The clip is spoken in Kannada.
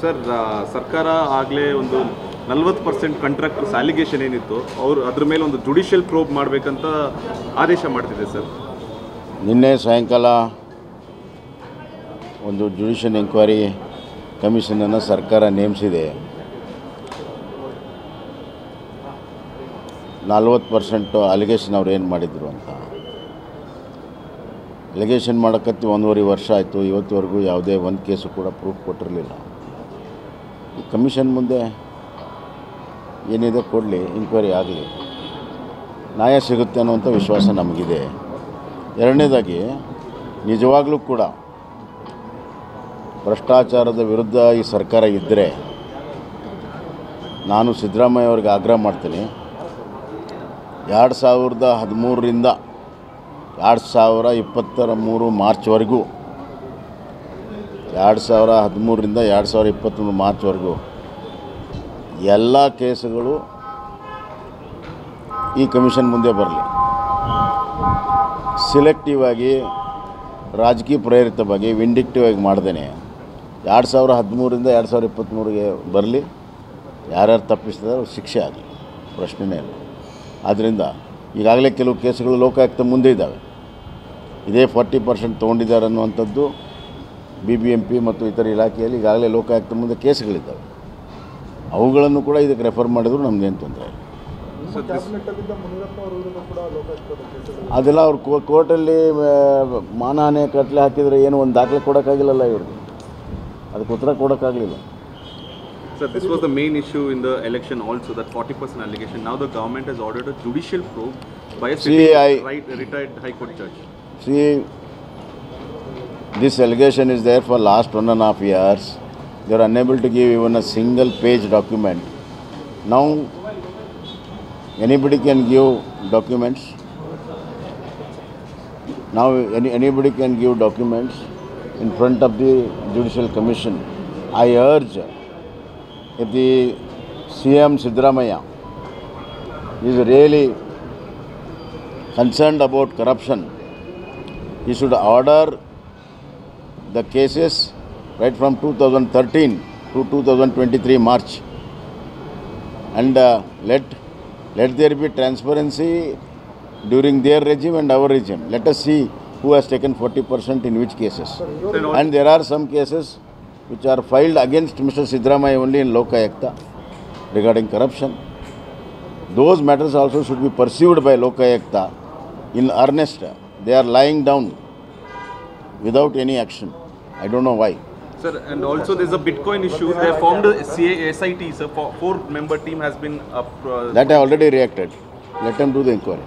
ಸರ್ ಸರ್ಕಾರ ಆಗಲೇ ಒಂದು ನಲ್ವತ್ತು ಪರ್ಸೆಂಟ್ ಕಾಂಟ್ರಾಕ್ಟರ್ಸ್ ಅಲಿಗೇಷನ್ ಏನಿತ್ತು ಅವರು ಅದ್ರ ಮೇಲೆ ಒಂದು ಜುಡಿಷಿಯಲ್ ಪ್ರೋಬ್ ಮಾಡಬೇಕಂತ ಆದೇಶ ಮಾಡ್ತಿದೆ ಸರ್. ನಿನ್ನೆ ಸಾಯಂಕಾಲ ಒಂದು ಜುಡಿಷಿಯಲ್ ಎಂಕ್ವೈರಿ ಕಮಿಷನನ್ನು ಸರ್ಕಾರ ನೇಮಿಸಿದೆ. ನಲ್ವತ್ತು ಪರ್ಸೆಂಟು ಅಲಿಗೇಷನ್ ಅವ್ರು ಏನು ಮಾಡಿದರು ಅಂತ. ಅಲಿಗೇಷನ್ ಮಾಡೋಕ್ಕತ್ತಿ ಒಂದೂವರೆ ವರ್ಷ ಆಯಿತು. ಇವತ್ತಿವರೆಗೂ ಯಾವುದೇ ಒಂದು ಕೇಸು ಕೂಡ ಪ್ರೂಫ್ ಕೊಟ್ಟಿರಲಿಲ್ಲ. ಕಮಿಷನ್ ಮುಂದೆ ಏನಿದೆ ಕೊಡಲಿ ಇನ್ಕ್ವೈರಿ ಆಗಲಿ. ನ್ಯಾಯ ಸಿಗುತ್ತೆ ಅನ್ನುವಂಥ ವಿಶ್ವಾಸ ನಮಗಿದೆ. ಎರಡನೇದಾಗಿ, ನಿಜವಾಗಲೂ ಕೂಡ ಭ್ರಷ್ಟಾಚಾರದ ವಿರುದ್ಧ ಈ ಸರ್ಕಾರ ಇದ್ದರೆ ನಾನು ಸಿದ್ದರಾಮಯ್ಯ ಅವ್ರಿಗೆ ಆಗ್ರಹ ಮಾಡ್ತೀನಿ. ಎರಡು ಸಾವಿರದ ಹದಿಮೂರರಿಂದ ಎರಡು ಸಾವಿರ ಇಪ್ಪತ್ತರ ಮೂರು ಮಾರ್ಚ್ವರೆಗೂ. ಎರಡು ಸಾವಿರ ಹದಿಮೂರರಿಂದ ಎರಡು ಸಾವಿರ ಇಪ್ಪತ್ತೊಂದು ಮಾರ್ಚ್ವರೆಗೂ. ಎಲ್ಲ ಕೇಸುಗಳು ಈ ಕಮಿಷನ್ ಮುಂದೆ ಬರಲಿ. ಸಿಲೆಕ್ಟಿವ್ ಆಗಿ, ರಾಜಕೀಯ ಪ್ರೇರಿತವಾಗಿ ವಿಂಡಿಕ್ಟಿವ್ ಆಗಿ ಮಾಡ್ದೇನೆ. ಎರಡು ಸಾವಿರ ಹದಿಮೂರಿಂದ ಎರಡು ಸಾವಿರ ಇಪ್ಪತ್ತ್ಮೂರಿಗೆ ಬರಲಿ. ಯಾರ್ಯಾರು ತಪ್ಪಿಸಿದ್ರೆ ಶಿಕ್ಷೆ ಆಗಲಿ. ಪ್ರಶ್ನೆನೇ ಇಲ್ಲ. ಆದ್ದರಿಂದ ಈಗಾಗಲೇ ಕೆಲವು ಕೇಸುಗಳು ಲೋಕಾಯುಕ್ತ ಮುಂದೆ ಇದ್ದಾವೆ. ಇದೇ ಫಾರ್ಟಿ ಪರ್ಸೆಂಟ್ ತೊಗೊಂಡಿದ್ದಾರೆ ಅನ್ನುವಂಥದ್ದು ಬಿ ಬಿ ಎಂ ಪಿ ಮತ್ತು ಇತರ ಇಲಾಖೆಯಲ್ಲಿ ಈಗಾಗಲೇ ಲೋಕಾಯುಕ್ತ ಮುಂದೆ ಕೇಸ್ಗಳಿದ್ದಾವೆ. ಅವುಗಳನ್ನು ಕೂಡ ಇದಕ್ಕೆ ರೆಫರ್ ಮಾಡಿದ್ರು ನಮ್ದೇನು ತೊಂದರೆ ಇಲ್ಲ. ಅದೆಲ್ಲ ಅವ್ರು ಕೋ ಕೋರ್ಟಲ್ಲಿ ಮಾನಹಾನಿ ಕಟ್ಲೆ ಹಾಕಿದರೆ ಏನು ಒಂದು ದಾಖಲೆ ಕೊಡೋಕ್ಕಾಗಿಲ್ಲಲ್ಲ ಇವ್ರಿಗೆ ಅದಕ್ಕೆ ಉತ್ತರ ಕೊಡೋಕ್ಕಾಗಲಿಲ್ಲ. Sir, this was the main issue in the election also, that 40% allegation. Now the government has ordered a judicial probe by a See, sitting I- right, retired High Court judge. See, this allegation is there for last one and a half years. They are unable to give even a single page document. Now, anybody can give documents. Now, any, anybody can give documents in front of the Judicial Commission. I urge if the CM Sidramaya is really concerned about corruption, he should order the cases right from 2013 to 2023 March and uh, let let there be transparency during their regime and our regime. Let us see who has taken 40% in which cases. And there are some cases which are filed against Mr. Sidramaya only in Lokayakta regarding corruption. Those matters also should be pursued by Lokayakta in earnest. They are lying down without any action. I don't know why. Sir, and also there's a Bitcoin issue. They have formed a CA SIT, sir. Four member team has been up. Uh, That I already reacted. Let them do the inquiry.